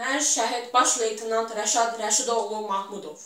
Mən şəhid baş leytenant Rəşad Rəşidoğlu Mahmudov.